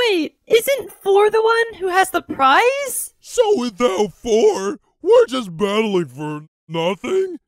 Wait, isn't Four the one who has the prize? So without four, we're just battling for nothing?